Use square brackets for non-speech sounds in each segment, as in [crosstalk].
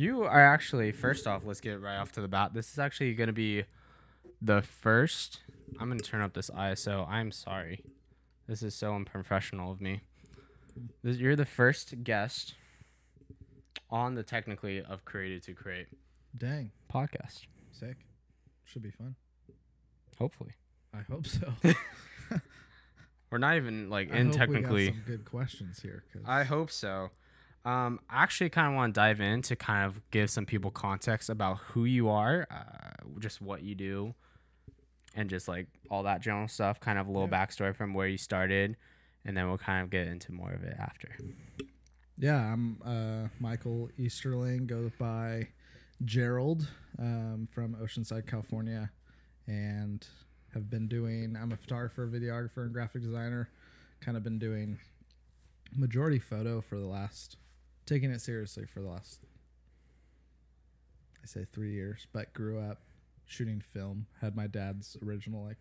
You are actually first off. Let's get right off to the bat. This is actually gonna be the first. I'm gonna turn up this ISO. I'm sorry. This is so unprofessional of me. This, you're the first guest on the technically of created to create Dang, podcast. sick. Should be fun. Hopefully, I hope so. [laughs] [laughs] we're not even like I in technically. We got some good questions here. 'cause- I hope so. Um, I actually kind of want to dive in to kind of give some people context about who you are, uh, just what you do, and just like all that general stuff. Kind of a little Yeah. backstory from where you started, and then we'll kind of get into more of it after. Yeah, I'm uh, Michael Easterling. Goes by Gerald um, from Oceanside, California, and have been doing. I'm a photographer, videographer, and graphic designer. Kind of been doing majority photo for the last, taking it seriously for the last, I say three years. But grew up shooting film. Had my dad's original like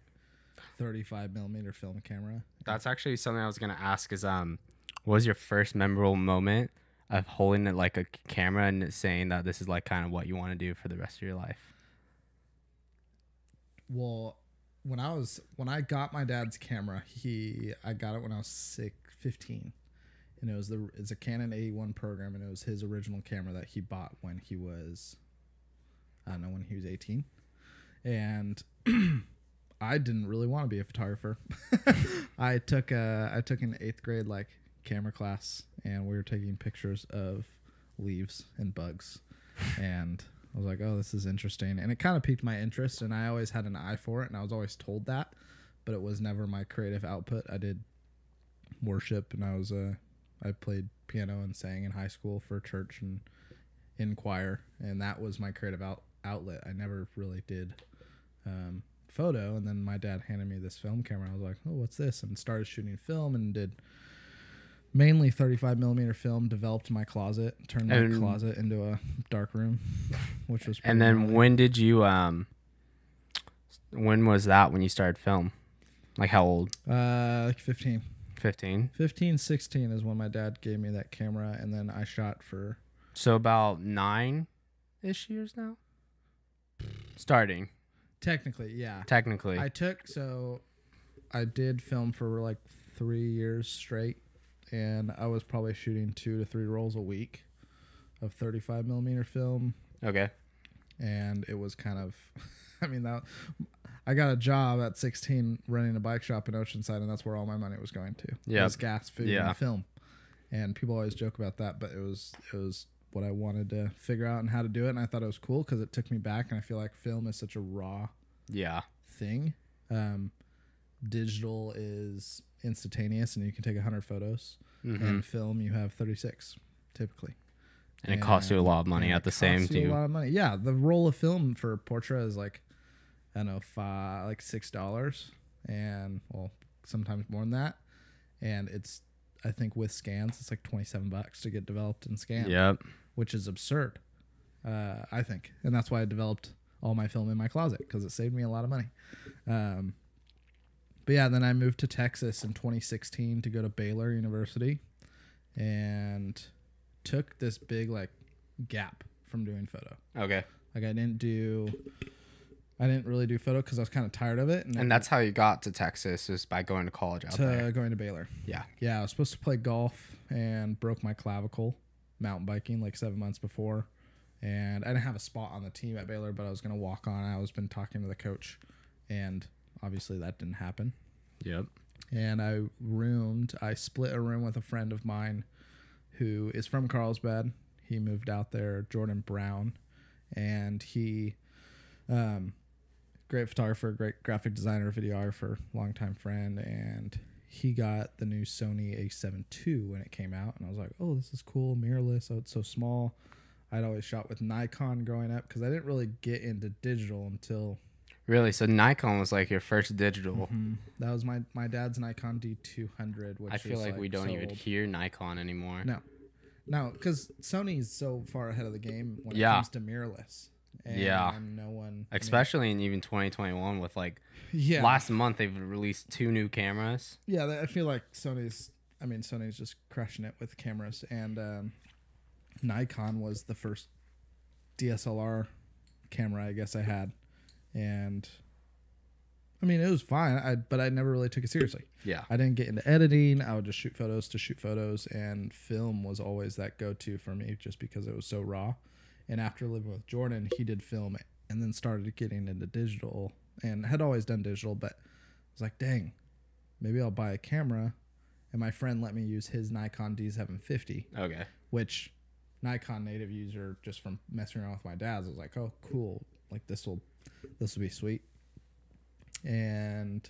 35 millimeter film camera. That's actually something I was gonna ask. Is um, what was your first memorable moment of holding it like a camera and saying that this is like kind of what you want to do for the rest of your life? Well, when I was when I got my dad's camera, he I got it when I was six, 15. And it was the it's a Canon AE-1 program and it was his original camera that he bought when he was I don't know when he was 18. And [clears throat] I didn't really want to be a photographer. [laughs] I took a I took an 8th grade like camera class and we were taking pictures of leaves and bugs. And I was like, oh, this is interesting. And it kind of piqued my interest. And I always had an eye for it. And I was always told that. But it was never my creative output. I did worship and I was, uh, I played piano and sang in high school for church and in choir. And that was my creative out- outlet. I never really did um, photo. And then my dad handed me this film camera. I was like, oh, what's this? And started shooting film and did mainly 35 millimeter film developed my closet turned my And- closet into a dark room [laughs] which was And then gnarly. when did you um when was that when you started film? Like how old? uh like 15 15. 15 16 is when my dad gave me that camera and then i shot for So about 9 ish years now. Starting technically yeah technically. i took so i did film for like three years straight and i was probably shooting two to three rolls a week of 35 millimeter film okay. and it was kind of [laughs] i mean that i got a job at 16 running a bike shop in oceanside and that's where all my money was going to Yep. was gas food Yeah. and film and people always joke about that but it was it was what i wanted to figure out and how to do it and i thought it was cool because it took me back and i feel like film is such a raw Yeah. thing um digital is instantaneous and you can take 100 photos Mhm. and film you have 36 typically And it costs you a lot of money at the it same too. A lot of money. Yeah, the roll of film for Portra is like I don't know, five like six dollars, and well, sometimes more than that. And it's I think with scans, it's like twenty seven bucks to get developed and scanned, Yep. which is absurd. Uh, I think, and that's why I developed all my film in my closet because it saved me a lot of money. Um, but yeah, then I moved to Texas in 2016 to go to Baylor University, and took this big like gap from doing photo. Okay. Like I didn't do, I didn't really do photo because I was kind of tired of it, and, And that's how you got to Texas is by going to college out to there. going to Baylor. Yeah. Yeah, I was supposed to play golf and broke my clavicle mountain biking like seven months before. And I didn't have a spot on the team at Baylor, but I was going to walk on. I was been talking to the coach, and obviously that didn't happen. Yep. And I roomed, I split a room with a friend of mine who is from Carlsbad. He moved out there, Jordan Brown, and he, um, great photographer, great graphic designer, videographer, longtime friend, and he got the new Sony A7 II when it came out, and I was like, oh, this is cool, mirrorless. Oh, it's so small. I'd always shot with Nikon growing up because I didn't really get into digital until Really? So Nikon was like your first digital. Mm-hmm. that was my my dad's Nikon D200. Which I feel is, like, we don't so even old. hear Nikon anymore. No, no, because Sony's so far ahead of the game when it comes to mirrorless. And Yeah. no one, I mean, Especially in even 2021 with like [laughs] yeah, last month they've released two new cameras. yeah. I feel like Sony's. I mean, Sony's just crushing it with cameras, and um, Nikon was the first DSLR camera, I guess I had, and I mean it was fine. I but I never really took it seriously. Yeah. I didn't get into editing. I would just shoot photos to shoot photos, and film was always that go to for me, just because it was so raw. And after living with Jordan, he did film and then started getting into digital, and had always done digital, but I was like, dang, maybe I'll buy a camera. And my friend let me use his Nikon D750 Okay. which Nikon native user just from messing around with my dad's was like, oh cool, like this will this will be sweet, and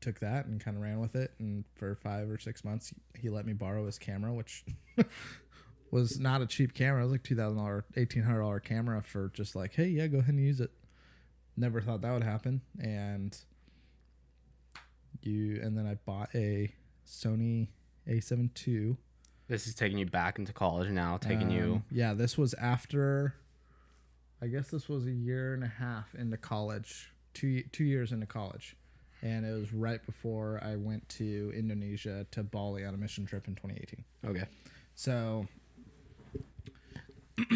took that and kind of ran with it. And for five or six months, he let me borrow his camera, which [laughs] was not a cheap camera. It was like two thousand dollar, eighteen hundred dollar camera for just like, hey, yeah, go ahead and use it. Never thought that would happen, and you and then I bought a Sony A7 II. This is taking you back into college now, taking you. Um, Yeah, this was after. I guess this was a year and a half into college, two two years into college, and it was right before I went to Indonesia to Bali on a mission trip in 2018. Okay. So [clears throat]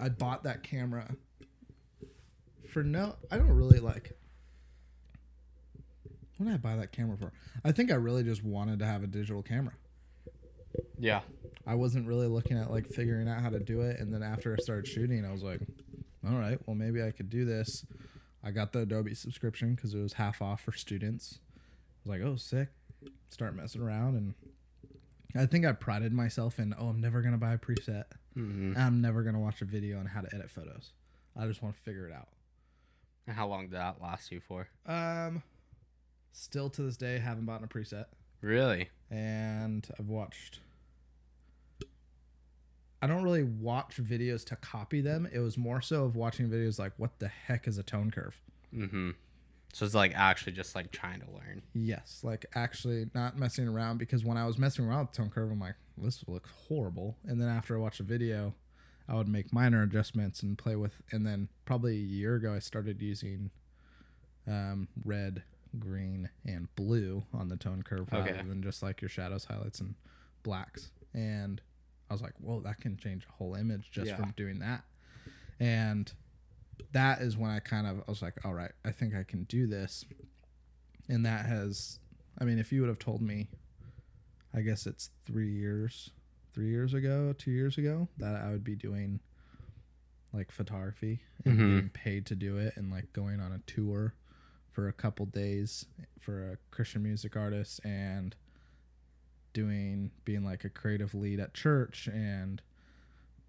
I bought that camera for no. I don't really like. What did I buy that camera for? I think I really just wanted to have a digital camera. Yeah. I wasn't really looking at like figuring out how to do it. And then after I started shooting, I was like, all right, well, maybe I could do this. I got the Adobe subscription because it was half off for students. I was like, oh, sick. Start messing around. And I think I prided myself in, oh, I'm never going to buy a preset. Hmm I'm never going to watch a video on how to edit photos. I just want to figure it out. And how long did that last you for? Um, still to this day, haven't bought a preset. Really? and I've watched. I don't really watch videos to copy them. It was more so of watching videos like, what the heck is a tone curve? Mm-hmm. So it's like actually just like trying to learn. Yes, like actually not messing around because when I was messing around with tone curve, I'm like, this looks horrible. And then after I watched a video, I would make minor adjustments and play with. And then probably a year ago, I started using um, red, green, and blue on the tone curve Okay. rather than just like your shadows, highlights, and blacks. And I was like, whoa, that can change a whole image just Yeah. from doing that. And that is when I kind of I was like, all right, I think I can do this. And that has, I mean, if you would have told me, I guess it's three years, three years ago, two years ago, that I would be doing like photography and Mhm. getting paid to do it and like going on a tour for a couple days for a Christian music artist and doing being like a creative lead at church and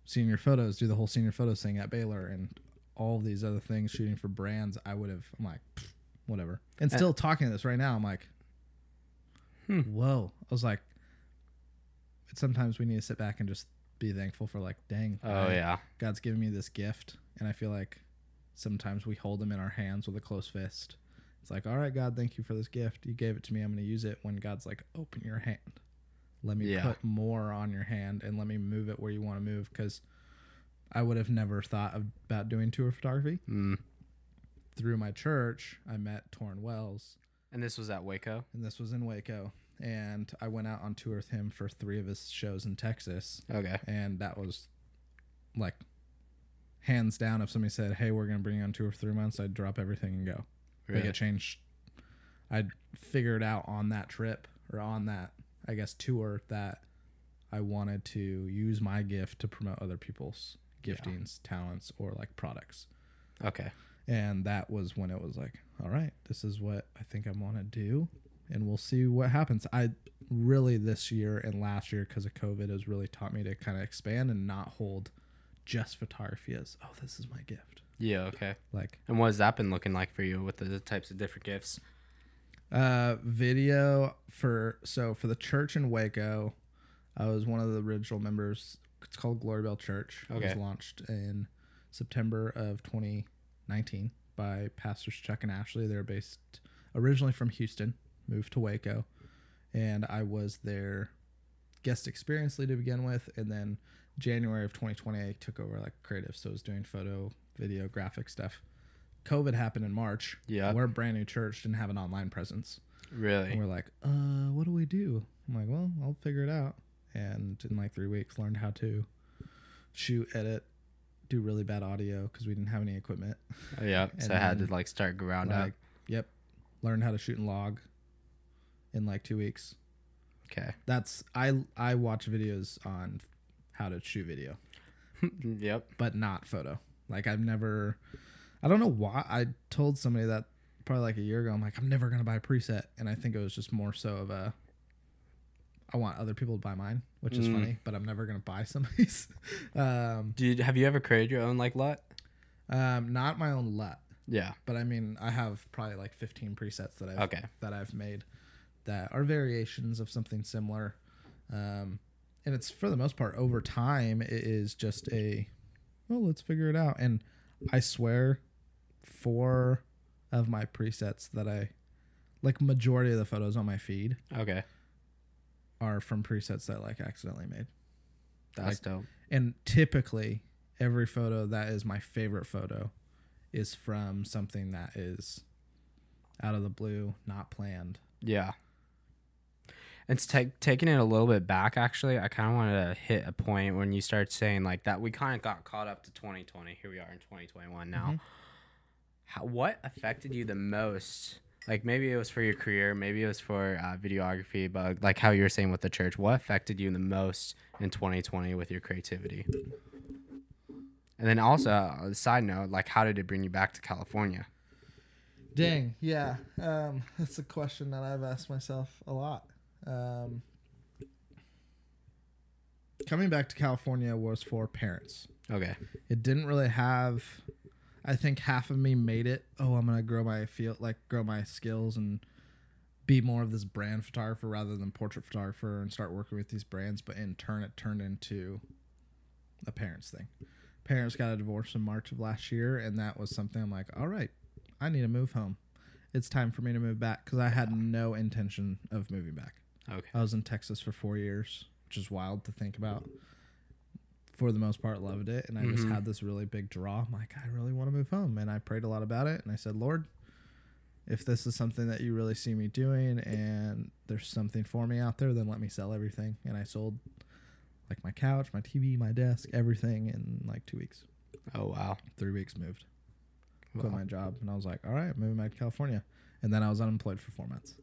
senior photos, do the whole senior photos thing at Baylor and all these other things, shooting for brands, I would have. I'm like, whatever. And Uh, still talking to this right now, I'm like, Hmm. whoa. I was like, sometimes we need to sit back and just be thankful for like, dang, Oh I- yeah. God's given me this gift, and I feel like sometimes we hold them in our hands with a close fist. It's like, all right, God, thank you for this gift. You gave it to me. I'm going to use it. When God's like, open your hand. Let me Yeah. put more on your hand and let me move it where you want to move. Because I would have never thought of, about doing tour photography. Mm. Through my church, I met Tauren Wells, And this was at Waco. and this was in Waco. And I went out on tour with him for three of his shows in Texas. Okay. and that was like hands down if somebody said hey we're going to bring you on tour for three months i'd drop everything and go Really? like it changed i'd figured out on that trip or on that i guess tour that i wanted to use my gift to promote other people's Yeah. giftings talents or like products Okay. and that was when it was like all right this is what i think i want to do and we'll see what happens i really this year and last year because of covid has really taught me to kind of expand and not hold just photography as oh this is my gift Yeah. Okay. like And what has that been looking like for you with the, the types of different gifts? uh video for so for the church in waco i was one of the original members it's called glory bell church it was launched in september of 2019 by pastors chuck and ashley they're based originally from houston moved to waco and i was their guest experience lead to begin with and then january of 2020 i took over like creative so i was doing photo video graphic stuff covid happened in march Yeah. we're a brand new church, didn't have an online presence. Really? And we're like, uh, what do we do? I'm like, well, I'll figure it out. And in like three weeks, learned how to shoot, edit, do really bad audio because we didn't have any equipment. Oh, yeah. [laughs] So I had to like start ground up. Like, yep, learn how to shoot and log in like two weeks. Okay. That's I I watch videos on how to shoot video, [laughs] yep. but not photo. Like I've never, I don't know why. I told somebody that probably like a year ago. I'm like, I'm never gonna buy a preset, and I think it was just more so of a. I want other people to buy mine, which is Mm. funny, but I'm never gonna buy [laughs] somebody's. um, Did have you ever created your own like LUT? um, not my own LUT, Yeah. but I mean, I have probably like 15 presets that I've Okay. that I've made that are variations of something similar. Um, and it's for the most part over time it is just a well let's figure it out and i swear four of my presets that i like majority of the photos on my feed Okay. Are from presets that I, like accidentally made That's dope. and typically every photo that is my favorite photo is from something that is out of the blue not planned Yeah. It's take, taking it a little bit back, actually. I kind of wanted to hit a point when you start saying like that. We kind of got caught up to 2020. Here we are in 2021 now. Mhm. How, what affected you the most? Like maybe it was for your career, maybe it was for uh, videography, but like how you were saying with the church, what affected you the most in 2020 with your creativity? And then also, uh, side note, like how did it bring you back to California? Dang, yeah. Um, [laughs] that's a question that I've asked myself a lot. Um, coming back to California was for parents. Okay. It didn't really have. I think half of me made it. Oh, I'm gonna grow my field, like grow my skills and be more of this brand photographer rather than portrait photographer, and start working with these brands. But in turn, it turned into a parents thing. Parents got a divorce in March of last year, and that was something I'm like, all right, I need to move home. It's time for me to move back because I had no intention of moving back. Okay. I was in Texas for four years, which is wild to think about. For the most part, loved it, and I just Mhm. had this really big draw. I'm like, I really want to move home, and I prayed a lot about it, and I said, Lord, if this is something that you really see me doing, and there's something for me out there, then let me sell everything. And I sold like my couch, my TV, my desk, everything in like two weeks. Oh wow. Three weeks moved, quit my job, and I was like, all right, moving back to California, and then I was unemployed for four months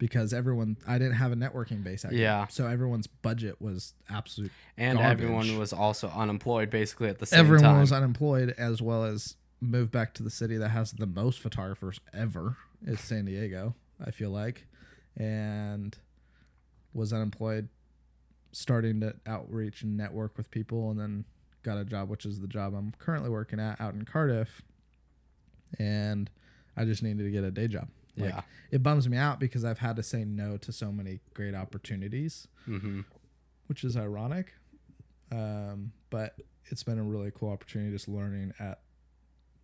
because everyone I didn't have a networking base. Here. Yeah. so everyone's budget was absolute. And Garbage. everyone was also unemployed basically at the same Everyone time. Everyone was unemployed as well as moved back to the city that has the most photographers ever. Is San Diego, I feel like, and was unemployed, starting to outreach and network with people, and then got a job, which is the job I'm currently working at out in Cardiff, and I just needed to get a day job. Like, yeah. it bums me out because I've had to say no to so many great opportunities, Mm-hmm. which is ironic. Um, but it's been a really cool opportunity just learning at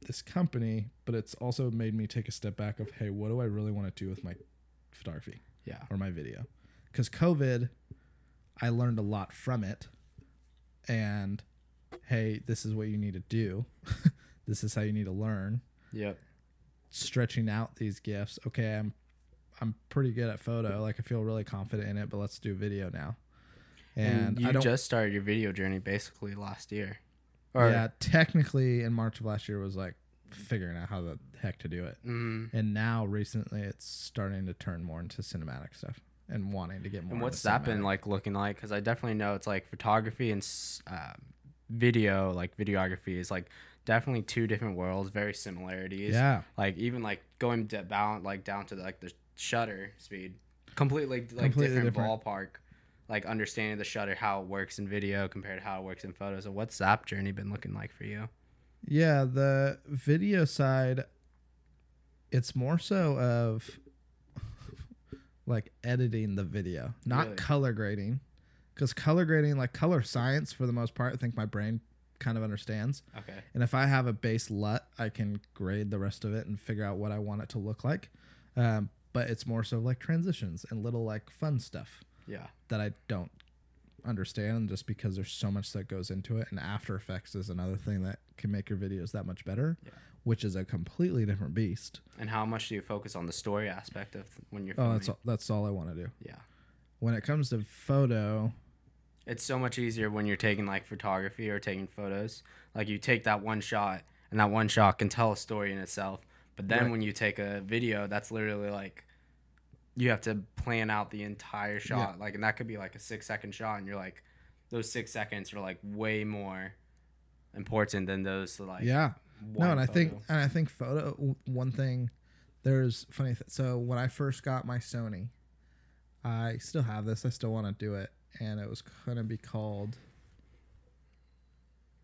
this company, but it's also made me take a step back of, hey, what do I really want to do with my photography Yeah. or my video? Because COVID, I learned a lot from it. And hey, this is what you need to do. [laughs] this is how you need to learn Yep. Stretching out these gifts. Okay, I'm I'm pretty good at photo. Like I feel really confident in it, but let's do video now. And, And, you I don't just started your video journey basically last year. Or yeah, technically in March of last year was like figuring out how the heck to do it. mm, And now recently it's starting to turn more into cinematic stuff and wanting to get more. and what's that been like looking like? Because I definitely know it's like photography and uh, video, like videography, is like definitely two different worlds, very similarities. Yeah. Like even like going to down like down to like the shutter speed, completely like Completely different, different. ballpark. Like understanding the shutter, how it works in video compared to how it works in photos. So what's that journey been looking like for you? Yeah, the video side, it's more so of [laughs] like editing the video, not Really? color grading. Because color grading, like color science for the most part, I think my brain kind of understands. Okay. And if I have a base LUT, I can grade the rest of it and figure out what I want it to look like. Um, but it's more so like transitions and little like fun stuff Yeah. that I don't understand just because there's so much that goes into it and after effects is another thing that can make your videos that much better Yeah. which is a completely different beast And how much do you focus on the story aspect of when you're oh that's all, that's all i want to do Yeah. when it comes to photo It's so much easier when you're taking like photography or taking photos. Like you take that one shot, and that one shot can tell a story in itself. But then Right. when you take a video, that's literally like you have to plan out the entire shot. Like, and that could be like a six second shot, and you're like, those six seconds are like way more important than those like yeah. No, and I think and I think photo one thing there's funny th- so when I first got my Sony I still have this I still want to do it and it was going to be called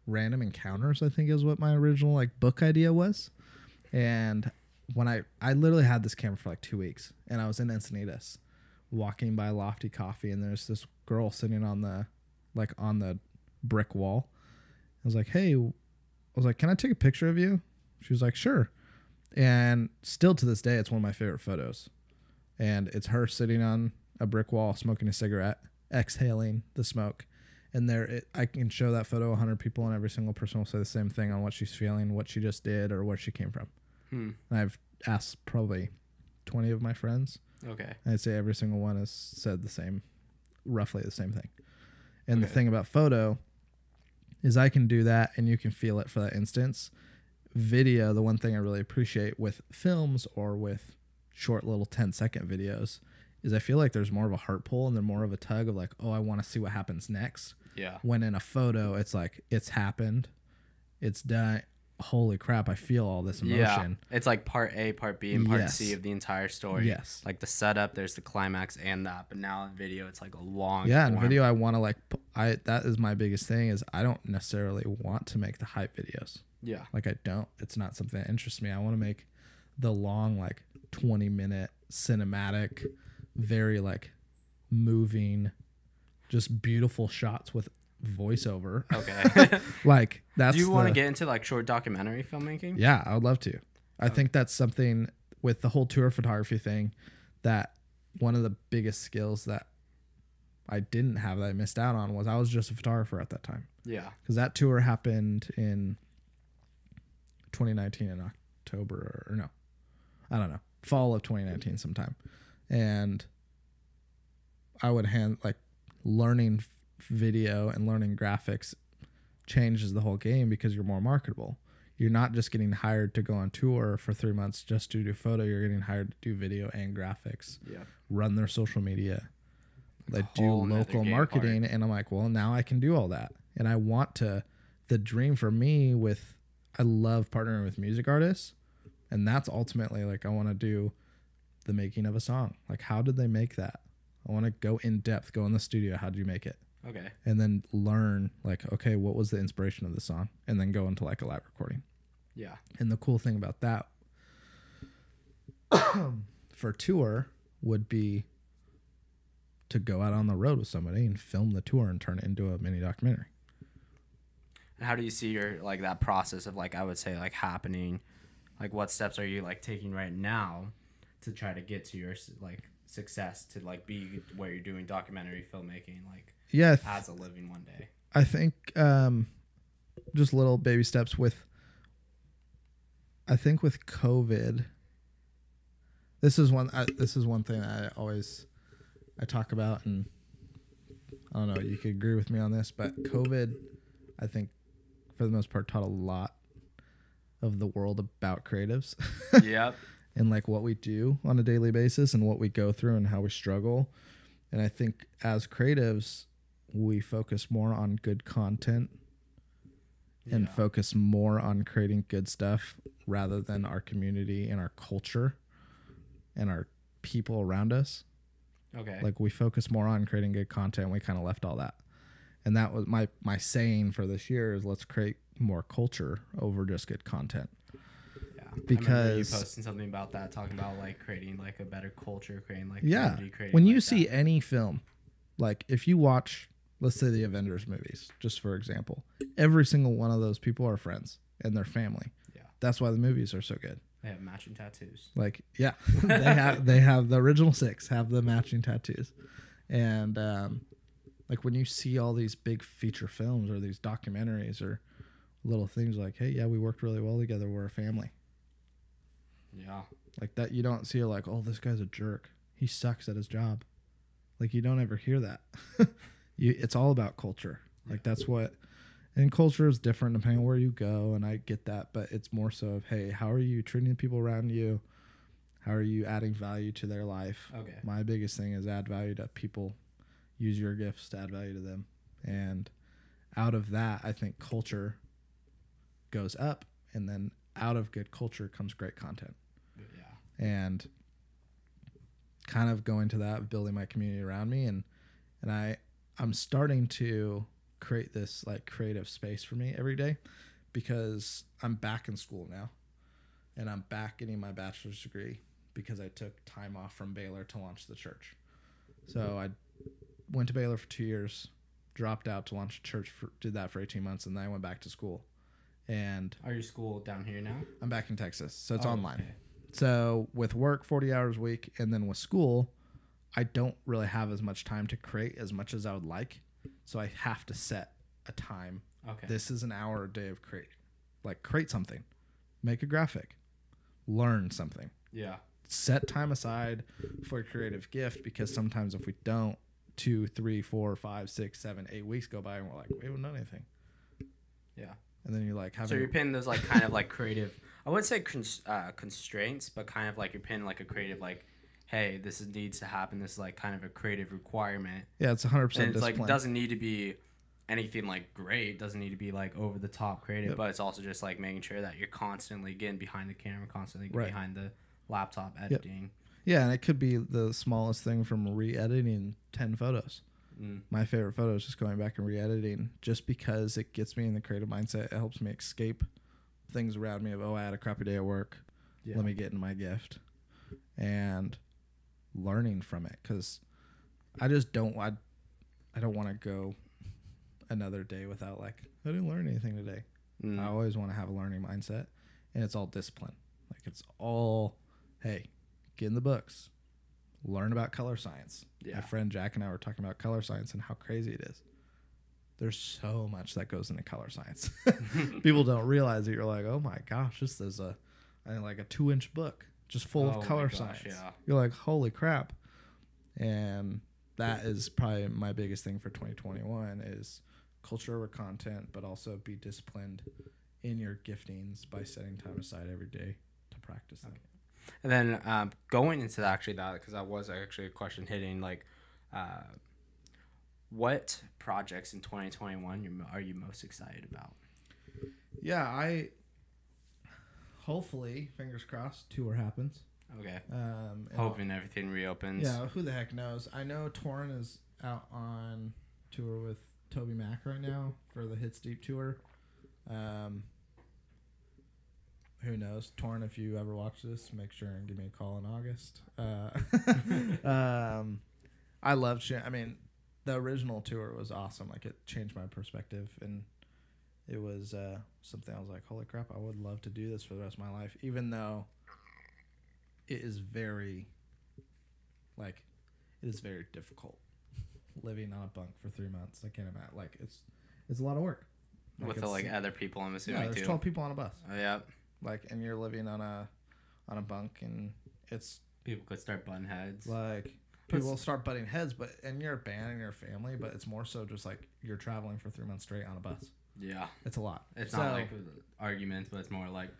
Random Encounters I think is what my original like book idea was and when I I literally had this camera for like 2 weeks and I was in Encinitas walking by Lofty Coffee and there's this girl sitting on the like on the brick wall I was like hey I was like, "Can I take a picture of you?" She was like, "Sure." And still to this day, it's one of my favorite photos. And it's her sitting on a brick wall, smoking a cigarette, exhaling the smoke. And there, it, I can show that photo 100 people, and every single person will say the same thing on what she's feeling, what she just did, or where she came from. Hmm. And I've asked probably 20 of my friends, Okay. and I'd say every single one has said the same, roughly the same thing. And the thing about photo is I can do that and you can feel it for that instance. Video, the one thing I really appreciate with films or with short little 10 second videos is I feel like there's more of a heart pull and then more of a tug of like, oh, I want to see what happens next. Yeah. When in a photo, it's like, it's happened, it's done. Holy crap, I feel all this emotion. Yeah. It's like part A, part B, and part C of the entire story. Yes. Like the setup, there's the climax and that. But now in video, it's like a long. yeah in video i want to like i that is my biggest thing is i don't necessarily want to make the hype videos Yeah. like i don't it's not something that interests me i want to make the long like 20 minute cinematic very like moving just beautiful shots with voiceover Okay. [laughs] like that's Do you want to get into like short documentary filmmaking? yeah i would love to i think that's something with the whole tour photography thing that one of the biggest skills that i didn't have that i missed out on was i was just a photographer at that time Yeah. because that tour happened in 2019 in October or no, I don't know, fall of 2019 sometime, and I would hand like learning video and learning graphics changes the whole game because you're more marketable. You're not just getting hired to go on tour for three months just to do photo. You're getting hired to do video and graphics, Yeah. run their social media, like do local marketing and i'm like well now i can do all that and i want to the dream for me with i love partnering with music artists and that's ultimately like i want to do the making of a song like how did they make that i want to go in depth go in the studio how did you make it Okay. and then learn like okay what was the inspiration of the song and then go into like a live recording Yeah. and the cool thing about that [coughs] for tour would be to go out on the road with somebody and film the tour and turn it into a mini documentary. And how do you see your like that process of like I would say like happening? Like what steps are you like taking right now to try to get to your like success to like be where you're doing documentary filmmaking like Yeah, th- as a living one day? I think um, just little baby steps with. I think with COVID, this is one. I, this is one thing I always I talk about, and I don't know. You could agree with me on this, but COVID, I think, for the most part, taught a lot of the world about creatives [laughs] yep. And like what we do on a daily basis and what we go through and how we struggle. And I think as creatives, we focus more on good content and Yeah. focus more on creating good stuff rather than our community and our culture and our people around us. Okay. Like we focus more on creating good content. We kind of left all that. And that was my my saying for this year is let's create more culture over just good content. I you because- posting something about that, talking about like creating like a better culture, creating like Yeah. When you like, see that. any film, like if you watch, let's say the Avengers movies, just for example, every single one of those people are friends and their family. Yeah. That's why the movies are so good. they have matching tattoos. Like, yeah, [laughs] they have they have the original six have the matching tattoos, and um, like when you see all these big feature films or these documentaries or little things like, hey, yeah, we worked really well together. We're a family. Yeah. Like that, you don't see like, oh, this guy's a jerk. He sucks at his job. Like you don't ever hear that. [laughs] you, it's all about culture. Like that's what, and culture is different depending on where you go, and I get that, but it's more so of hey, how are you treating the people around you? How are you adding value to their life? Okay. My biggest thing is add value to people. Use your gifts to add value to them, and out of that, I think culture goes up, and then out of good culture comes great content Yeah. And kind of going to that building my community around me and and I I'm starting to create this like creative space for me every day because I'm back in school now and I'm back getting my bachelor's degree because I took time off from Baylor to launch the church. So I went to Baylor for 2 years, dropped out to launch a church for did that for 18 months and then I went back to school. And Are your school down here now? I'm back in Texas. So it's Oh, online. okay. So with work 40 hours a week and then with school, I don't really have as much time to create as much as I would like. So I have to set a time. Okay. This is an hour a day of create. Like create something. Make a graphic. Learn something. yeah. Set time aside for a creative gift because sometimes if we don't, two, three, four, five, six, seven, eight weeks go by and we're like, we haven't done anything. Yeah. And then you're like having So you're pinning those like kind of like creative. I wouldn't say cons- uh, constraints, but kind of like you're pinning like a creative like, hey, this is, needs to happen. This is like kind of a creative requirement, yeah, it's 100% and it's discipline. like it doesn't need to be anything like great. Doesn't need to be like over the top creative, Yep. but it's also just like making sure that you're constantly getting behind the camera, constantly Right. behind the laptop editing. Yeah, and it could be the smallest thing from re-editing ten photos. Mm. My favorite photo is just going back and re-editing, just because it gets me in the creative mindset. It helps me escape things around me of oh, I had a crappy day at work. Yeah. Let me get in my gift, and learning from it because I just don't I, I don't want to go another day without like I didn't learn anything today. Mm. I always want to have a learning mindset, and it's all discipline. Like it's all, hey, get in the books, learn about color science. Yeah. My friend Jack and I were talking about color science and how crazy it is. There's so much that goes into color science. [laughs] People don't realize that you're like, oh my gosh, this is a, I think like a two inch book just full Oh of color gosh, science. yeah. You're like, holy crap. And that is probably my biggest thing for 2021 is culture over content, but also be disciplined in your giftings by setting time aside every day to practice them. And then um, going into actually that, because that was actually a question hitting like, uh, what projects in 2021 you're, you most excited about? Yeah, I hopefully, fingers crossed, tour happens. Okay. Um, Hoping everything reopens. Yeah, who the heck knows? I know Tauren is out on tour with TobyMac right now for the Hits Deep tour. Um, who knows? Tauren, if you ever watch this, make sure and give me a call in August. Uh, [laughs] um, I love Sh- I mean, the original tour was awesome. Like it changed my perspective, and it was uh, something I was like, "Holy crap! I would love to do this for the rest of my life." Even though it is very, like, it is very difficult [laughs] living on a bunk for three months. I can't imagine. Like it's it's a lot of work. With the like other people, I'm yeah, assuming there's too. twelve people on a bus. Oh, yeah. Like, and you're living on a on a bunk, and it's People could start bun heads. like But people it's- start butting heads. But and you're a band and you're a family, but it's more so just like you're traveling for three months straight on a bus. Yeah. It's a lot. It's So, not like arguments, but it's more like,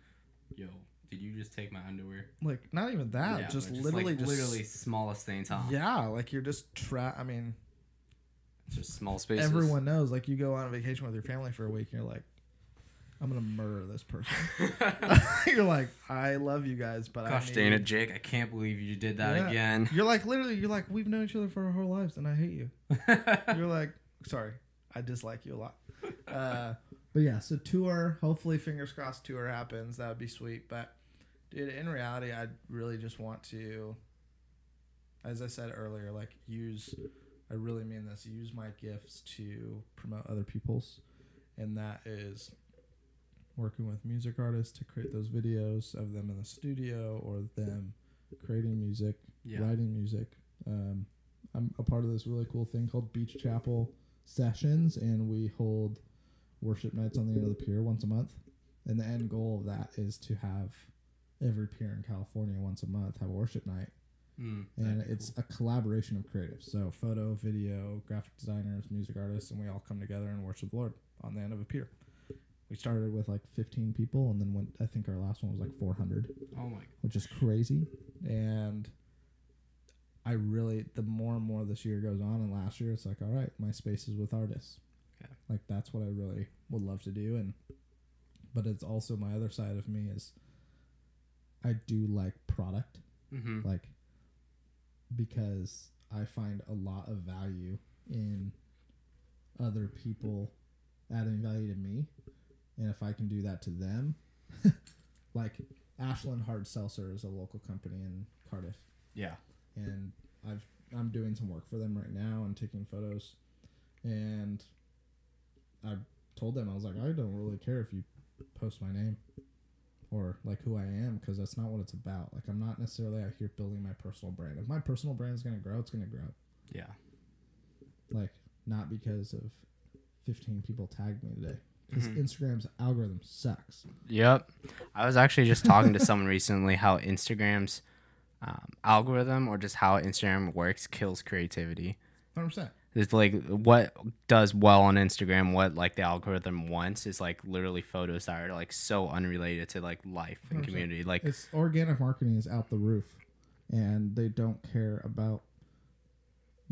yo, did you just take my underwear? like not even that. Yeah, just but literally like, just literally smallest things, huh? yeah. Like you're just tra. I mean, It's just small spaces. everyone knows. Like you go on a vacation with your family for a week, and you're like, I'm gonna murder this person. [laughs] [laughs] you're like, I love you guys, but Gosh I dang need- it, Jake! I can't believe you did that Yeah. again. [laughs] You're like literally, you're like, we've known each other for our whole lives, and I hate you. You're like, sorry, I dislike you a lot. Uh, but yeah, so tour. Hopefully, fingers crossed, tour happens. That would be sweet. But dude, in reality, I really just want to, as I said earlier, like use. I really mean this. Use my gifts to promote other people's, and that is working with music artists to create those videos of them in the studio or them creating music yeah. writing music. Um, I'm a part of this really cool thing called Beach Chapel Sessions, and we hold worship nights on the end of the pier once a month. And the end goal of that is to have every pier in California once a month have a worship night. Mm, and it's a collaboration of creatives. So photo, video, graphic designers, music artists, and we all come together and worship the Lord on the end of a pier. We started with like 15 people, and then went. I think our last one was like 400, Oh my. God. Which is crazy. And I really, the more and more this year goes on, and last year it's like, all right, my space is with artists. Okay. Like that's what I really would love to do, and but it's also my other side of me is I do like product Mm-hmm. like because I find a lot of value in other people adding value to me, and if I can do that to them, [laughs] like Ashland Hard Seltzer is a local company in Cardiff, Yeah. and I've I'm doing some work for them right now and taking photos, and I told them I was like I don't really care if you post my name or like who I am because that's not what it's about. Like I'm not necessarily out here building my personal brand. If my personal brand is gonna grow, it's gonna grow. Yeah. Like not because of 15 people tagged me today. Because Mhm. Instagram's algorithm sucks. Yep. I was actually just talking to someone [laughs] recently how Instagram's um, algorithm or just how Instagram works kills creativity. 100. percent It's like what does well on Instagram, what like the algorithm wants is like literally photos that are like so unrelated to like life and 100%. community. Like It's organic marketing is out the roof, and they don't care about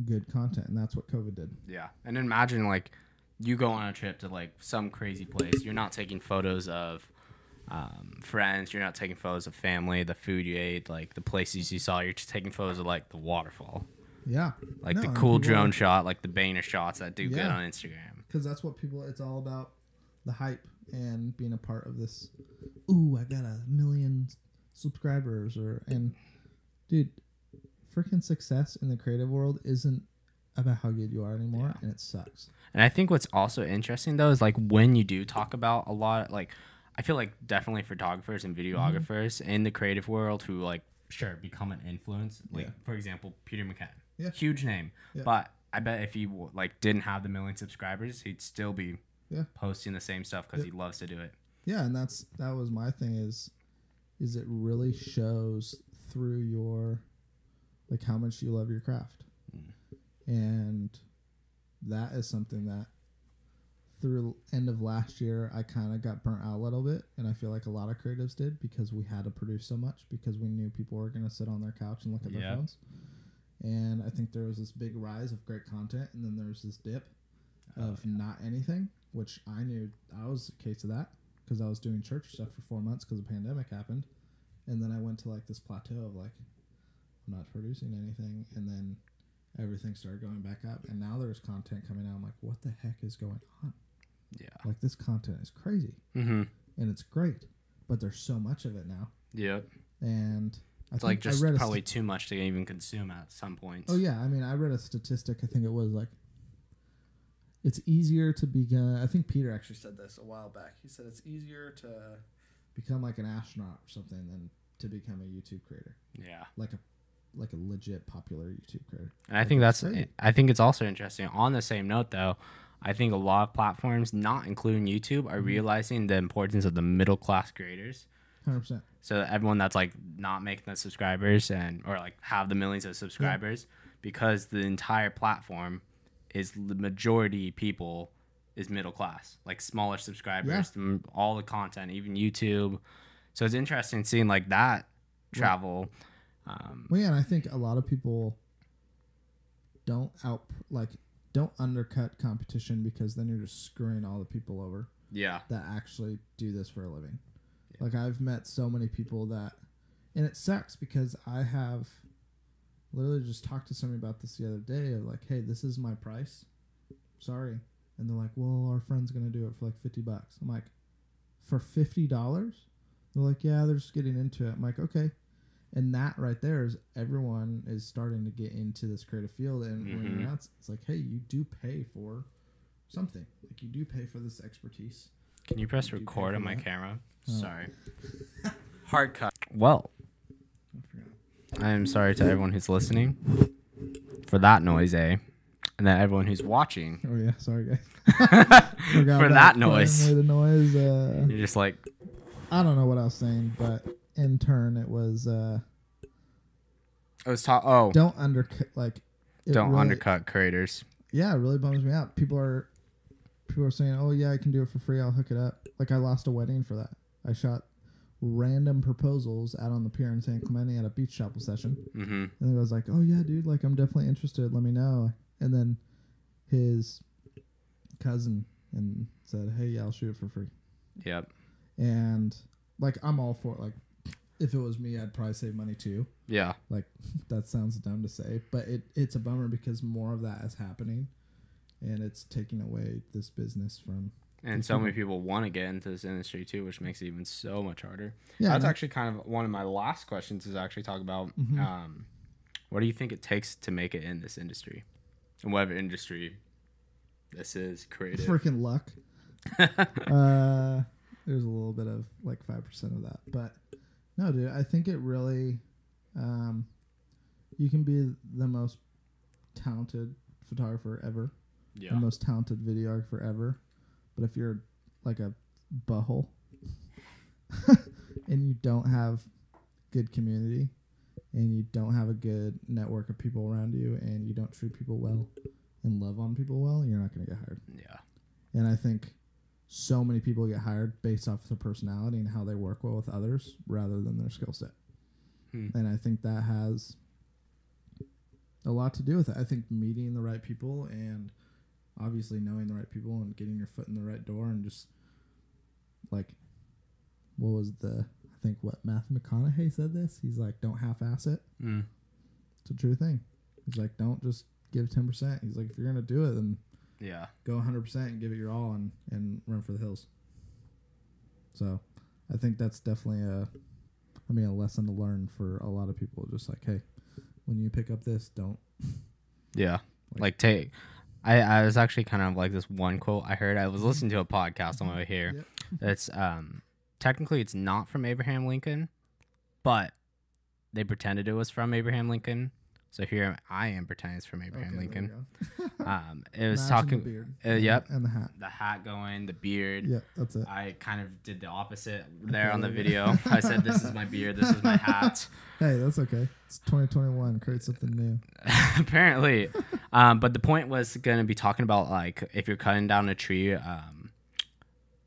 good content, and that's what COVID did. Yeah. And imagine like you go on a trip to like some crazy place. You're not taking photos of um, friends. You're not taking photos of family, the food you ate, like the places you saw. You're just taking photos of like the waterfall, Yeah, like the No, and cool drone shot, like the Boehner shots that do good on Instagram. because that's what people. It's all about the hype and being a part of this. Ooh, I got a million subscribers, or and dude, freaking success in the creative world isn't about how good you are anymore, Yeah. and it sucks. And I think what's also interesting though is like when you do talk about a lot, like I feel like definitely photographers and mm-hmm. videographers in the creative world who like sure become an influence. Like Yeah. for example, Peter McKinnon, Yeah. huge name, Yeah. but I bet if he like didn't have the million subscribers, he'd still be Yeah. posting the same stuff because he loves to do it. Yeah, and that's that was my thing is is it really shows through your like how much you love your craft. And that is something that through end of last year I kind of got burnt out a little bit and I feel like a lot of creatives did because we had to produce so much because we knew people were going to sit on their couch and look at their Yeah. phones. And I think there was this big rise of great content and then there's this dip oh, of not anything, which I knew I was a case of that because I was doing church stuff for four months because the pandemic happened, and then I went to like this plateau of like I'm not producing anything, and then everything started going back up, and now there's content coming out. I'm like, what the heck is going on? Yeah. Like this content is crazy, Mm-hmm. and it's great, but there's so much of it now, Yep. and I It's like just I read a probably too much to even consume at some point Oh yeah, I mean, I read a statistic. I think it was like it's easier to begin. I think Peter actually said this a while back. He said it's easier to become like an astronaut or something than to become a YouTube creator, Yeah. like a like a legit popular YouTube creator. And I Like, think that's. I think it's also interesting. On the same note though, I think a lot of platforms, not including YouTube, Mm-hmm. are realizing the importance of the middle class creators. Hundred percent. So everyone that's like not making the subscribers and or like have the millions of subscribers because the entire platform is the majority people is middle class, like smaller subscribers, m- all the content, even YouTube. So it's interesting seeing like that travel. Um, Well, yeah, and I think a lot of people don't out like don't undercut competition because then you're just screwing all the people over. yeah. that actually do this for a living. Like I've met so many people that, and it sucks because I have literally just talked to somebody about this the other day of like, hey, this is my price. Sorry. And they're like, well, our friend's gonna do it for like fifty bucks. I'm like, for fifty dollars? They're like, yeah, they're just getting into it. I'm like, okay. And that right there is everyone is starting to get into this creative field, and when Mhm. you're not, it's like, hey, you do pay for something. Like you do pay for this expertise. Can you press you record on my that? camera? Oh. Sorry. [laughs] Hard cut. Well, i am sorry to everyone who's listening for that noise, eh? And then everyone who's watching Oh yeah, sorry guys. [laughs] for Forgot about that playing noise. with The noise. Uh, You're just like, I don't know what I was saying, but in turn, it was. Uh, I was ta- oh, don't undercut like. don't really- undercut creators. Yeah, it really bums me out. People are people are saying, "Oh yeah, I can do it for free. I'll hook it up." Like I lost a wedding for that. I shot random proposals out on the pier in San Clemente at a beach chapel session. Mm-hmm. And guy was like, "Oh yeah, dude, like I'm definitely interested. Let me know." And then his cousin and said, "Hey, yeah, I'll shoot it for free." Yep. And like I'm all for it. Like if it was me, I'd probably save money too. Yeah. Like [laughs] that sounds dumb to say, but it it's a bummer because more of that is happening, and it's taking away this business from. And so many people- want to get into this industry too, which makes it even so much harder. Yeah, That's actually kind of one of my last questions is actually talk about Mhm. um, what do you think it takes to make it in this industry, and whatever industry this is, creative. freaking luck. [laughs] uh, there's a little bit of like five percent of that, but no, dude. I think it really, um, you can be the most talented photographer ever, yeah. the most talented videographer ever, but if you're like a butthole [laughs] and you don't have good community and you don't have a good network of people around you and you don't treat people well and love on people well, you're not going to get hired. Yeah. And I think so many people get hired based off their personality and how they work well with others rather than their skill set. Hmm. And I think that has a lot to do with it. I think meeting the right people and obviously knowing the right people and getting your foot in the right door and just like what was the I think what Matthew McConaughey said this. He's like, Don't half ass it. Mm. It's a true thing. He's like, Don't just give ten percent. He's like, if you're gonna do it then Yeah. go 100% and give it your all and, and run for the hills. So I think that's definitely a, I mean, a lesson to learn for a lot of people. Just like, hey, when you pick up this, don't. Yeah. Like- Like take I, I was actually kind of like this one quote I heard. I was listening to a podcast on my way here. Yep. It's um technically it's not from Abraham Lincoln, but they pretended it was from Abraham Lincoln. So here I am pretending it's from Abraham Okay, Lincoln. [laughs] Um it was Imagine talking the beard. uh, yep. And the hat. the hat going, the beard. Yeah, that's it. I kind of did the opposite [laughs] there Okay, on the go. video. I said this is my beard, this is my hat. [laughs] Hey, that's okay. It's 2021. Create something new. apparently um, but the point was going to be talking about like if you're cutting down a tree um,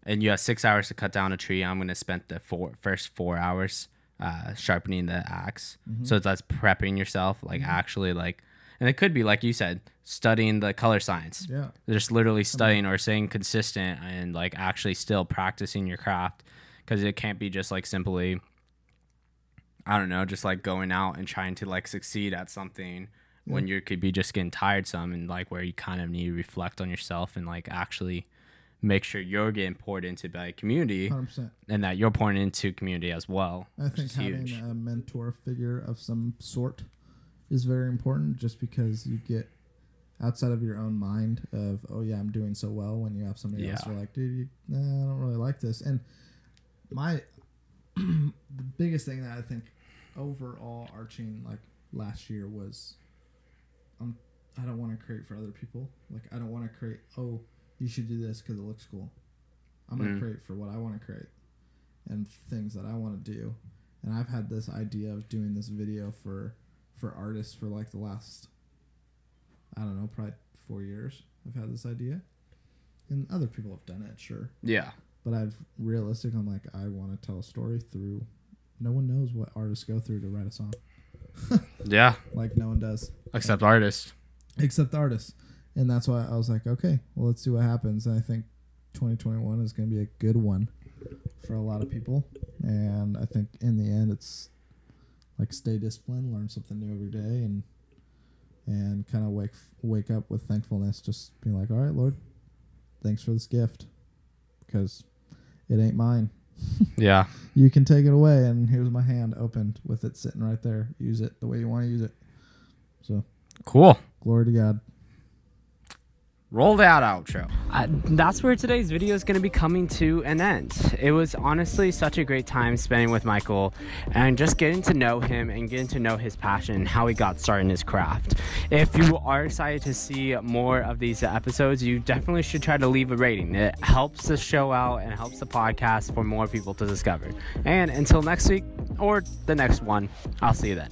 and you have six hours to cut down a tree i'm going to spend the four, first four hours uh, sharpening the ax Mm-hmm. so that's prepping yourself like actually like and it could be like you said studying the color science. Yeah. just literally studying or staying consistent and like actually still practicing your craft. Because it can't be just like simply i don't know just like going out and trying to like succeed at something when you could be just getting tired some and like where you kind of need to reflect on yourself and like actually make sure you're getting poured into by community 100%. and that you're pouring into community as well I think having huge. a mentor figure of some sort is very important just because you get outside of your own mind of, oh, yeah, I'm doing so well when you have somebody else Yeah. who are like, dude, you, nah, I don't really like this. And my, [clears throat] the biggest thing that I think overall arching like last year was, um, I don't want to create for other people. Like, I don't want to create, oh, you should do this because it looks cool. I'm going to Mm. create for what I want to create and things that I want to do. And I've had this idea of doing this video for for artists for like the last I don't know, probably 4 years. I've had this idea. And other people have done it, sure. yeah But I've realistic I'm like I want to tell a story through no one knows what artists go through to write a song. [laughs] yeah Like no one does except artists except artists. And that's why I was like, okay, well, let's see what happens. And I think 2021 is going to be a good one for a lot of people. And I think in the end, it's like stay disciplined, learn something new every day, and and kind of wake wake up with thankfulness. Just be like, all right, Lord, thanks for this gift, because it ain't mine. [laughs] yeah You can take it away, and here's my hand opened with it sitting right there. Use it the way you want to use it. So cool glory to God. Roll that outro. Uh, that's where today's video is going to be coming to an end. It was honestly such a great time spending with Michael and just getting to know him and getting to know his passion and how he got started in his craft. If you are excited to see more of these episodes, you definitely should try to leave a rating. It helps the show out and helps the podcast for more people to discover. And until next week or the next one, I'll see you then.